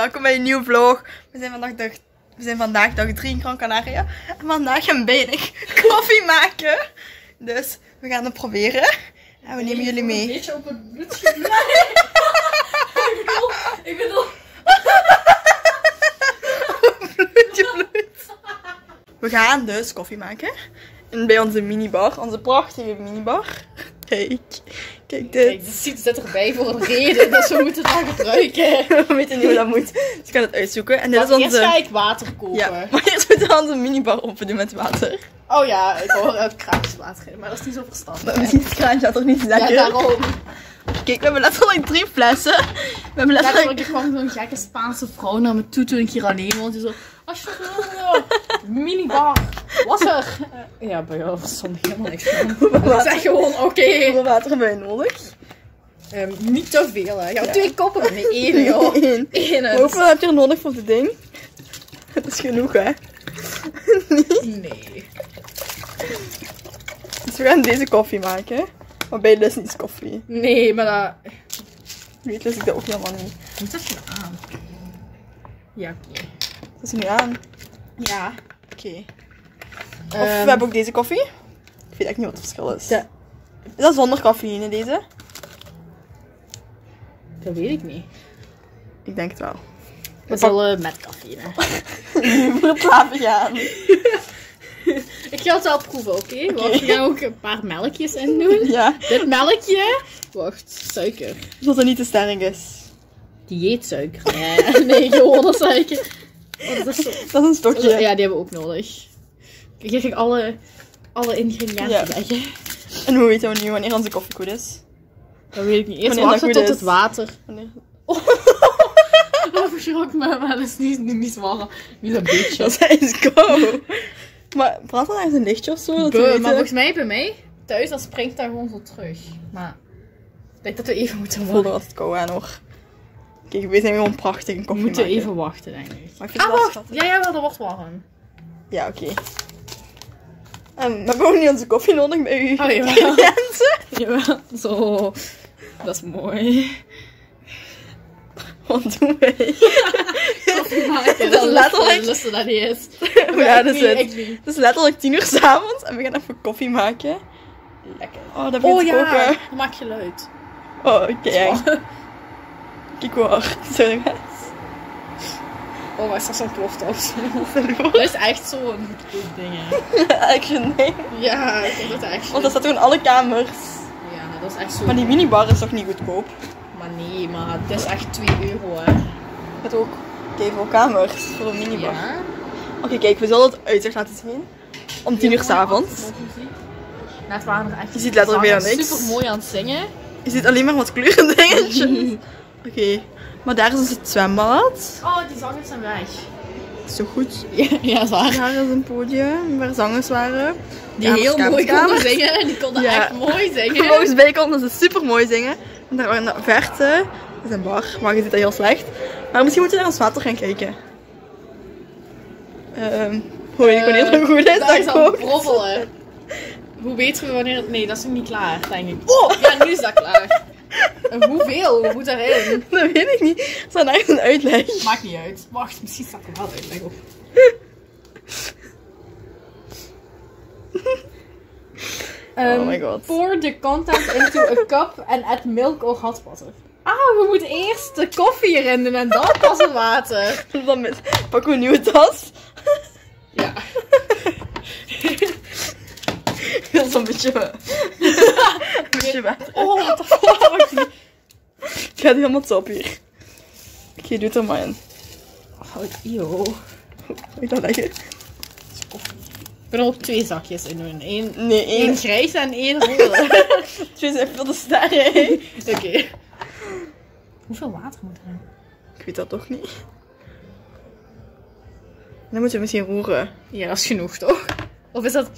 welkom bij een nieuwe vlog. We zijn vandaag dag, we zijn vandaag dag 3 in Gran Canaria. En vandaag gaan Ben en ik koffie maken. Dus we gaan het proberen. En we nemen jullie Een mee. beetje op het bloed gebleven. ik bedoel, ik bedoel. Bloedje bloed. We gaan dus koffie maken. En bij onze minibar, onze prachtige minibar. Kijk, kijk Kijk, dit. ziet zit erbij voor een reden, dus we moeten dan gebruiken. We weten niet hoe dat moet. Dus ik ga het uitzoeken. En dit Maar is eerst ga onze... ik water kopen. Ja, maar eerst moeten we onze minibar opdoen met water. Oh ja, ik hoor het kraantjeswater in, maar dat is niet zo verstandig. Maar misschien is het kraantje toch niet Ja, lekker. daarom. Kijk, we hebben letterlijk drie flessen. We hebben Letterlijk, letterlijk... er kwam zo'n gekke Spaanse vrouw naar me toe toen ik hier alleen woonde. Die zo, alsjeblieft, minibar, water. Ja, bij jou verstond ik helemaal niks is echt gewoon, oké. Hoeveel water hebben wij nodig? Ehm, niet te veel, hè. Ja, Ja. twee koppen. Nee, één, joh. Eén. Eén. Hoeveel heb je er nodig voor dit ding? Dat is genoeg, hè? Nee. Dus we gaan deze koffie maken. Maar bij Les niet koffie. Nee, maar dat... Weet Les ik dat ook helemaal niet. Moet dat je aan? Ja, oké. Dat is nu aan. Ja. Oké. Of Ehm, we hebben ook deze koffie. Ik weet echt niet wat het verschil is. Is dat zonder cafeïne, deze? Dat weet ik niet. Ik denk het wel. We zullen met cafeïne. Voor het slapen gaan. Ik ga het wel proeven, oké? Want we gaan ook een paar melkjes in doen. Ja, Dit melkje... Wacht, suiker. zodat het niet te sterk is. Dieetsuiker. Nee, nee gewone suiker. Oh, dat is zo... Dat is een stokje. Ja, die hebben we ook nodig. Ga ik alle, alle ingrediënten. En hoe weten we nu wanneer onze koffie goed is? Dat weet ik niet. Eerst dat wachten tot is. het water... Wanneer... Oh, verschrok me, maar dat is niet, niet, niet een beetje. Dat is go. Maar brandt er ergens een lichtje of zo? Dat we maar volgens mij bij mij thuis, dan springt dat gewoon zo terug. Maar ik denk dat we even moeten voelde wachten. als het kou aan hoor. Kijk, we zijn gewoon prachtig een We koffie moeten maken. even wachten, denk ik. Maar ik Ah, wacht! Ja, ja, wel, dat wordt warm. Ja, oké. We hebben ook niet onze koffie nodig bij u. Oh, jawel. zo. Dat is mooi. Wat doen wij? Koffie maken, Dat is letterlijk- lusten dat niet eens. Hoe laat Ik is het? Het is letterlijk tien uur s'avonds en we gaan even koffie maken. Lekker. Oh, dat begint Oh ja, koken. maak je luid. Oh, oké. ja. Kijk hard. Sorry. Oh, maar straks een ploft op. Stel je voor. Dat is echt zo'n goed ding, hè. Action, nee. Ja, ik vind dat echt Want dat staat gewoon in alle kamers. Ja, dat is echt zo. Maar die minibar is toch niet goedkoop? Maar nee, maar het is echt 2 euro, hè. Je hebt ook veel kamers voor een minibar. Ja. Oké, kijk, we zullen het uitzicht laten zien. Om tien uur s'avonds. Net waren er echt. Je ziet letterlijk bijna niks. Super mooi aan het zingen. Je ziet alleen maar wat kleuren dingetjes. Oké, maar daar is dus het zwembad. Oh, die zangers zijn weg. Zo goed. Ja, ja, is waar. Daar is een podium waar zangers waren. Die Kamers, heel mooi konden zingen. Die konden Ja. echt mooi zingen. Volgens mij konden ze super mooi zingen. En daar in de verte is een bar, maar je ziet dat heel slecht. Maar misschien moeten we naar ons water gaan kijken. Ehm hoe weet ik wanneer het goed is? Daar Dat is al ook. broffelen. Hoe weten we wanneer het... Nee, dat is nog niet klaar, denk ik. Oh! Ja, nu is dat klaar. En hoeveel? Hoe moet daarin? Dat weet ik niet. Er staat echt een uitleg. Maakt niet uit. Wacht, misschien staat er wel uitleg op. Oh my god. Pour the content into a cup and add milk or hot water. Ah, we moeten eerst de koffie erin doen en dan pas het water. Dan met, pakken we een nieuwe tas. Ja. Dat is een beetje... beetje water. Oh, what the fuck. Het gaat helemaal top hier. Oké, doe het er maar in. Oh, eeuw. Moet ik dat leggen? Ik ben er ook twee zakjes in doen. Eén, Nee, één één. grijs en één rode. Twee zijn veel te sterren. Oké. Hoeveel water moet erin? Ik weet dat toch niet. Dan moeten we misschien roeren. Ja, dat is genoeg toch? Of is dat...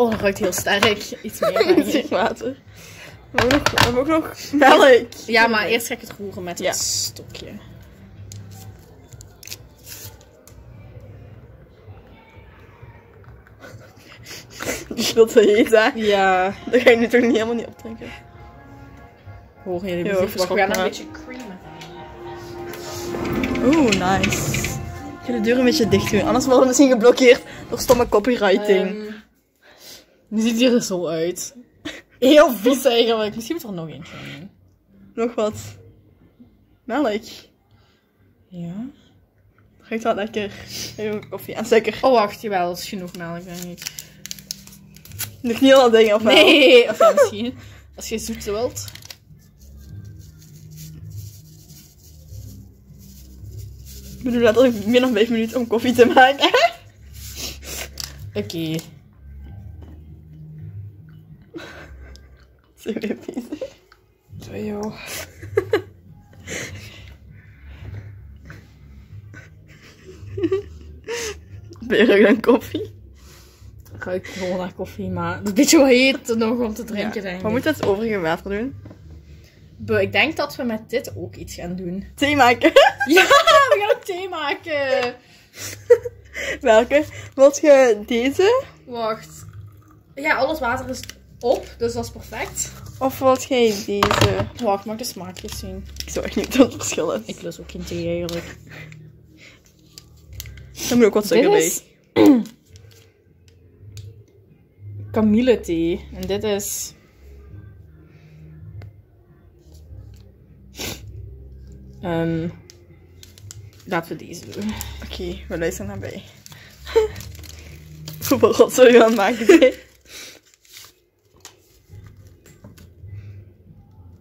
Oh, dat ruikt heel sterk. Iets meer. Zeg water. We hebben, nog, we hebben ook nog melk. Ja, maar eerst ga ik het roeren met Ja. het stokje. Je wilt te heet, hè? Ja. Dat ga je nu toch niet helemaal niet opdrinken. Hoor je de muziek? Wacht, we gaan een beetje creamen. Oeh, nice. Ik ga de deur een beetje dicht doen, anders worden we misschien geblokkeerd door stomme copywriting. Ehm, nu ziet hij er zo uit. Heel vies eigenlijk. Misschien moet er nog eentje in. Nog wat. Melk. Ja. Ruikt wel lekker. Even koffie en suiker. Oh, wacht. Jawel, dat is genoeg melk, denk ik. Nog niet alle dingen, of wel? Nee, of ja, misschien. Als je zoet wilt. Ik bedoel letterlijk meer dan 5 minuten om koffie te maken. Oké. Zo, joh. Ben je ruikt aan koffie? Ruikt gewoon naar koffie, maar het is een beetje wat heet nog om te drinken, denk ik. Wat moet het overige water doen? Be- Ik denk dat we met dit ook iets gaan doen. Thee maken. Ja, we gaan thee maken. Welke? Wilt je deze? Wacht. Ja, al het water is op, dus dat is perfect. Of wilt jij deze? Wacht, mag ik de smaakjes zien? Ik zou echt niet wat het verschil is. Ik lust ook geen thee eigenlijk. Daar moet ook wat suiker bij. is kamille thee. En dit is... Ehm laten we deze doen. Oké, we luisteren naar bij. Hoeveel rotzooi we aan het maken zijn.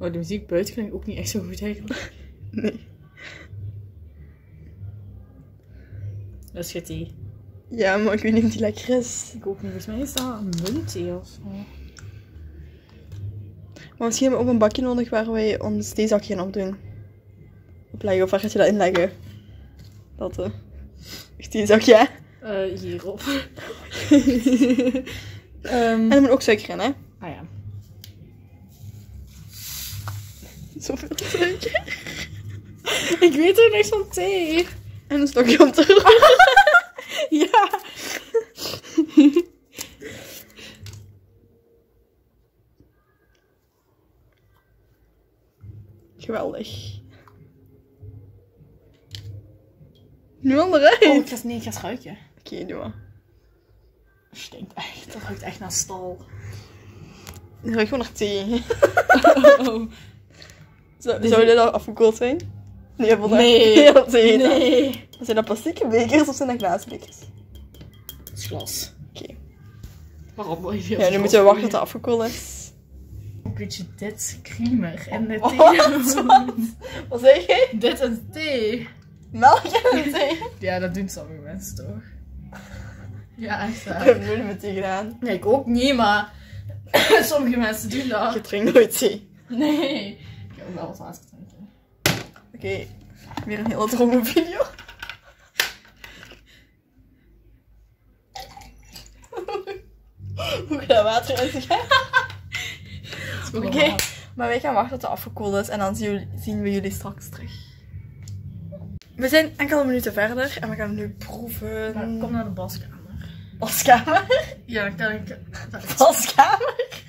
Oh, de muziek buiten ik ook niet echt zo goed eigenlijk. Nee. Dat is je thee. Ja, maar ik weet niet of die lekker is. Ik ook niet. Volgens mij is dat een muntthee of zo. Maar misschien hebben we ook een bakje nodig waar wij ons theezakje in opdoen. Opleggen, of waar gaat je dat inleggen? Dat, eh. Uh, theezakje, hè? Eh, hierop. En er moet ook suiker in, hè? Ah ja. Zoveel. Ik weet er niks van thee. En een stokje om te roeren. Ja. Geweldig. Nu al eruit. Oh, ik ga, nee, ik ga ruiken. Oké, doe maar. Stinkt echt. Dat ruikt echt naar stal. Ik ruik gewoon naar thee. Oh. Zou, zou dit al afgekoeld zijn? Nee, voor Nee. Dan. Nee. Zijn dat plastieke bekers of zijn dat glazen Het is glas. Oké. Waarom wil je Ja, nu moeten we wachten tot het afgekoeld is. Een beetje dit creamer en de Oh, thee. wat? Wat zeg je? dit en thee. Melk en thee? Ja, dat doen sommige mensen toch? Ja, echt Ik waar. heb nooit met thee gedaan. Nee, ik ook niet, maar sommige mensen doen Je dat. drinkt nooit thee. Nee. Ik heb wel wat water drinken. Oké, weer een hele dronken video. Hoe gaat water in zich, hè? Oké, maar wij gaan wachten tot het afgekoeld is en dan zien, we jullie straks terug. We zijn enkele minuten verder en we gaan nu proeven. Maar kom naar de baskamer. Baskamer? Ja, dan kan ik... Baskamer?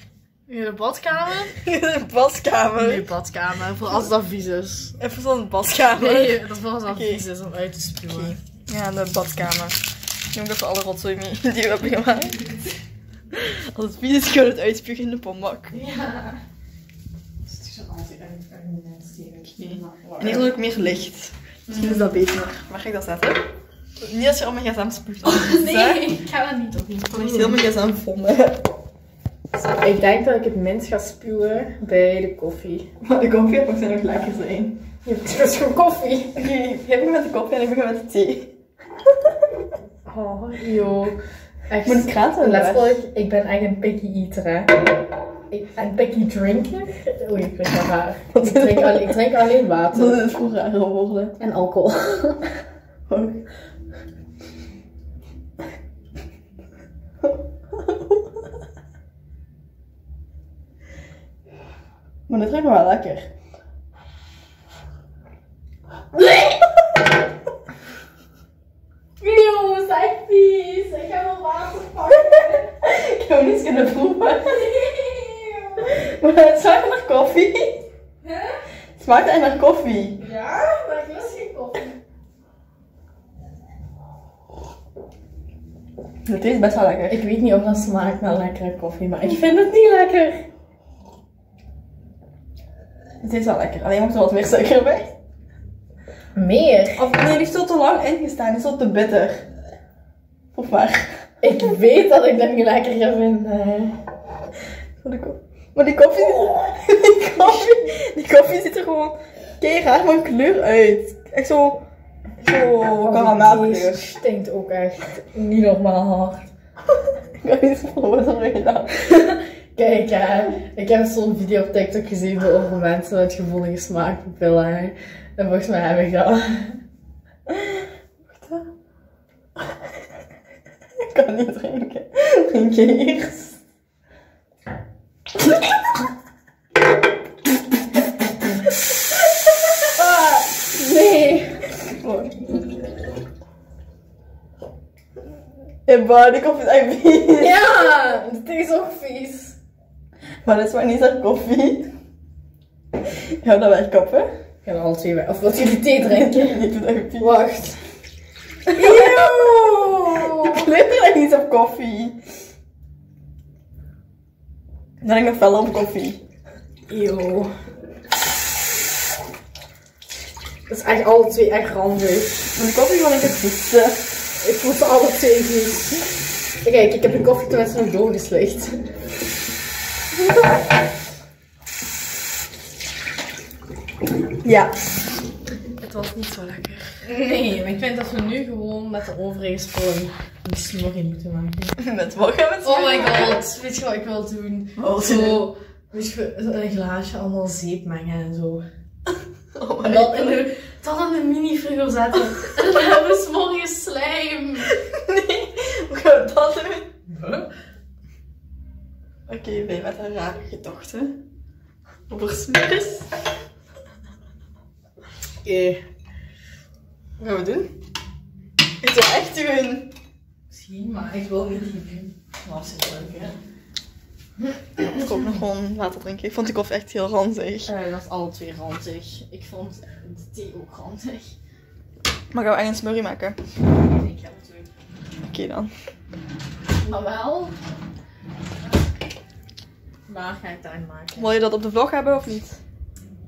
Ja, de badkamer? Baskamer. Nee, badkamer. Voor als dat vies is. Even zo'n baskamer. Nee, dat is voor als dat vies is om uit te spuwen. Oké. Ja, de badkamer. Ik neem even alle rotzooi mee die we hebben gemaakt. Als het vies is, kun je het uitspugen in de pombak. Ja. Dus het is altijd eigenlijk En hier is ook meer licht. Misschien is dat beter. Ga ik dat zetten? Niet als je op mijn gsm spuugt. Nee, ik ga dat niet doen. Ik kan niet heel mijn gsm vonden. Ik denk dat ik het minst ga spuwen bij de koffie. Maar de koffie mag zijn nog lekker zijn. Je hebt dus gewoon koffie. Oké, ik begin met de koffie en ik begin met de thee. Oh, joh. Echt. De kraan zijn Letterlijk, ik ben echt een picky eater, hè. Ik, een picky drinker? Oei, ik vind dat raar. Ik drink, alleen, ik drink alleen Dat water. is voor rare woorden. En alcohol. Maar dat ruikt me wel lekker. Jongens, echt vies. Ik heb al water ik heb niets kunnen proeven. maar het smaakt naar koffie. Huh? Het smaakt echt naar koffie. Ja, maar ik lust geen koffie. Het is best wel lekker. Ik weet niet of dat smaakt naar lekkere koffie, maar ik vind het niet lekker. Het is wel lekker. Alleen moet er wat meer suiker bij. Meer? Of nee, die heeft zo te lang ingestaan. Die is zo te bitter. Proef maar. Ik weet dat ik dat niet lekker ga vinden. Maar die koffie, die koffie, die koffie ziet er gewoon kei raar van kleur uit. Echt zo, zo karamelkleur. Deze stinkt ook echt niet normaal hard. Ik heb niet wat er gedaan. Kijk, hè, ik heb zo'n video op TikTok gezien over mensen met gevoelige smaakpapillen. En volgens mij heb ik dat. Ik kan niet drinken. Drink je eerst. Ah, nee. Ja, maar die koffie is echt vies. Ja, het is ook vies. Maar dat is maar niet zo'n koffie. Gaan we dat wegkappen? Ik ga alle twee weg. Of wil je die thee drinken? Ik echt vies. Wacht. Eeuw! Ik kleur niet op koffie. Dan ik nog fel op koffie. Eeuw. Dat is echt alle twee echt ranzig. Maar de koffie vond ik het vieste. Ik vond ze alle twee vies. Kijk, ik heb de koffie tenminste nog doorgeslicht. Ja. Het was niet zo lekker. Nee, maar ik vind dat we nu gewoon met de overige spullen een smorrie moeten maken. Met wat gaan we het Oh my god, weet je wat ik wil doen? Oh, Zo, weet je, een glaasje allemaal zeep mengen en zo. Oh En dan in de, dan in een mini frigo zetten. En dan hebben we slijm. Nee, hoe gaan we dat doen? Oké, je met een rare gedachte? Over smeris? Oké. Wat gaan we doen? Is wel echt doen? Misschien, maar ik wil niet die glas gebruiken. Ik ook nog gewoon water drinken. Ik vond die koffie echt heel ranzig. Eh, dat is alle twee ranzig. Ik vond de thee ook ranzig. Maar gaan we echt een smurrie maken? Ik heb het doen. Oké dan. Maar wel. Waar ga ik daarin maken? Wil je dat op de vlog hebben of niet?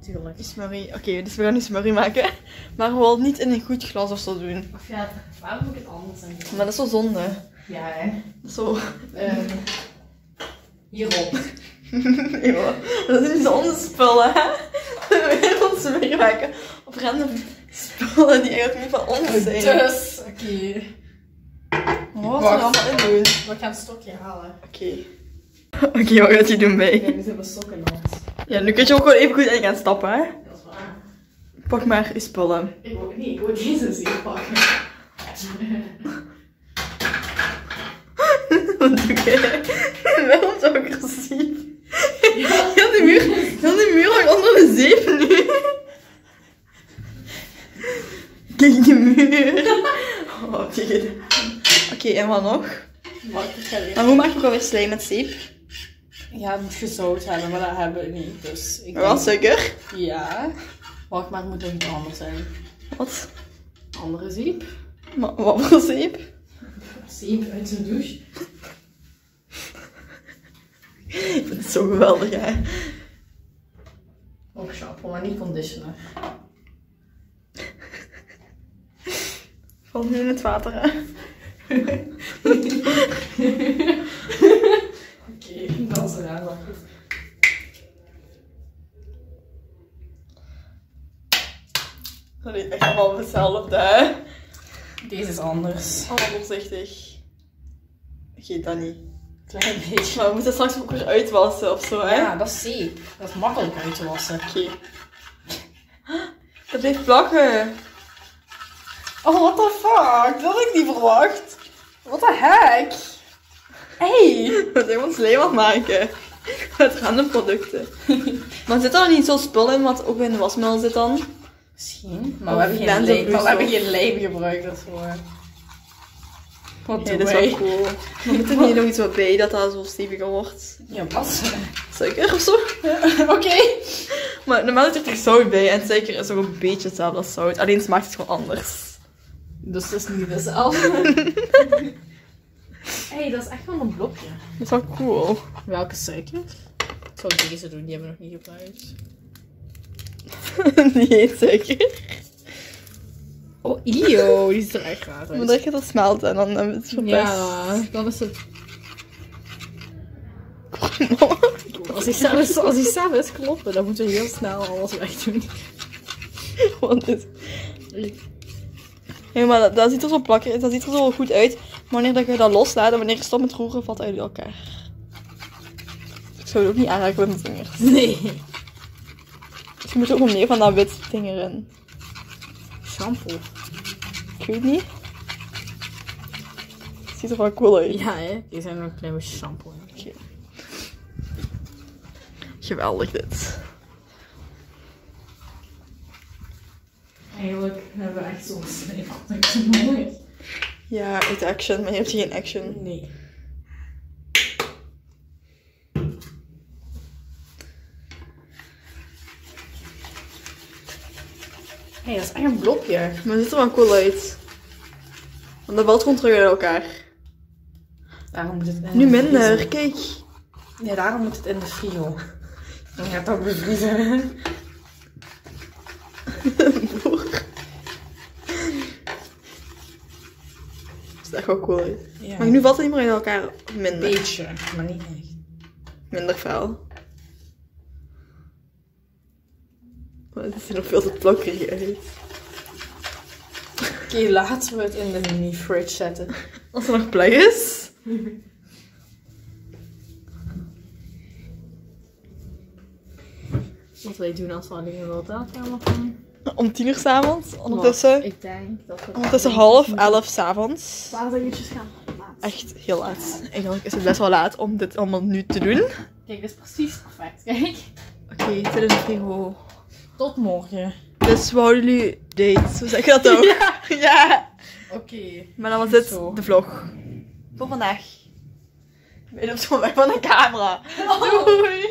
Tuurlijk. Die smurrie. Oké, dus we gaan nu smurrie maken. Maar we willen het niet in een goed glas of zo doen. Of ja, waarom moet ik het anders doen? Maar dat is zo zonde. Ja, hè. Zo. Ehm, hierop. Ja, dat is niet onze spullen, hè? We willen ons smurrie maken op random spullen die eigenlijk niet van ons zijn. Dus, oké. Wat gaan we allemaal in doen? We gaan een stokje halen. Oké. Oké, wat gaat je doen bij? Nee, we hebben sokken nat. Ja, nu kun je ook gewoon even goed in gaan stappen, hè? Dat is waar. Pak maar je spullen. Ik wil, nee, ik wil deze zeep pakken. Wat doe je? Waarom zo agressief? Heel die muur, heel die muur hangt onder de zeep nu. Kijk die muur. Oh, heb je gedaan? Oké, en wat nog? Ik. Maar hoe maak je ook alweer slijm met zeep? Ja, het moet gezout hebben, maar dat hebben we niet. Dus ik Wel suiker? Ja. Wacht, maar het moet nog iets anders zijn. Wat? Andere zeep. Ma- Wat voor zeep? Zeep uit de douche. Ik vind het zo geweldig, hè? Ook shampoo, maar niet conditioner. Valt nu in het water, hè? Oké, dat is raar. maar goed. Dat is echt allemaal hetzelfde, hè? Deze is anders. Allemaal doorzichtig. Geet dat niet. Klein beetje. Maar we moeten straks ook weer uitwassen of zo, hè? Ja, dat is zeep. Dat is makkelijk uit te wassen. Oké. Dat blijft plakken. Oh, what the fuck? Dat had ik niet verwacht. What the heck? Hey! We zijn ons slijm aan het maken. Met random producten. Maar zit er niet zo'n spul in wat ook in de wasmiddel zit dan? Misschien. Maar we hebben geen lijm, maar we hebben geen lijm gebruikt daarvoor. Wat Ja, doen dat is wel cool. Maar moet er niet nog iets wat bij dat dat zo steviger wordt? Ja, wat? Suiker of zo? Oké. Maar normaal zit er zout bij en suiker is ook een beetje hetzelfde als zout. Alleen smaakt het gewoon anders. Dus het is niet dezelfde. Hé, hey, dat is echt wel een blokje. Dat is wel cool. Welke suiker? Ik zou deze doen, die hebben we nog niet gebruikt. nee, zeker. Oh, Io, die ziet er echt raar Maar uit. dan gaat het smelten en dan hebben we het verpest. Ja, dan is het... Als ik zelfs, als ik zelfs kloppen, dan moeten we heel snel alles wegdoen. Want dit... Ja, maar dat, dat ziet er zo plakkerig dat ziet er zo goed uit. Maar wanneer dat je dat loslaat en wanneer je stopt met roeren, valt het uit elkaar. Ik zou het ook niet aanraken met mijn vingers. Nee. Dus je moet ook nog meer van dat wit ding erin. Shampoo. Ik weet niet. Het ziet er wel cool uit. Ja, hè? Die zijn er een klein beetje shampoo in. Geweldig dit. Eigenlijk hebben we echt zo'n snijafdruk nodig. Ja, uit action, maar je hebt geen action. Nee. Hé, hey, dat is echt een blokje. Maar het ziet er wel cool uit. Want dat valt gewoon terug uit elkaar. Daarom moet het in Nu de minder, vriezer. kijk. Ja, daarom moet het in de frigo. Dan gaat het ook bevriezen. Er echt wel cool. Ja. Maar nu valt het niet meer in elkaar. Minder. beetje, maar niet echt. Minder vuil. Maar het ziet er nog veel te plakkerig uit. Oké, laten we het in de mini fridge zetten. Als er nog plek is. Wat wij doen als we alleen in de hotelkamer gaan. Om tien uur s'avonds. Ondertussen, Ik denk dat we... ondertussen half elf s'avonds. Waar dingetjes gaan. Echt heel laat. Eigenlijk is het best wel laat om dit allemaal nu te doen. Oké, Kijk, dat is precies perfect. Kijk. het zit in de frigo. Tot morgen. Dus we houden jullie date. Hoe zeg je dat ook? Ja. ja. Oké. Maar dan was dit Zo. de vlog. Voor vandaag. Ik ben op zo'n weg van de camera. Oh. Doei.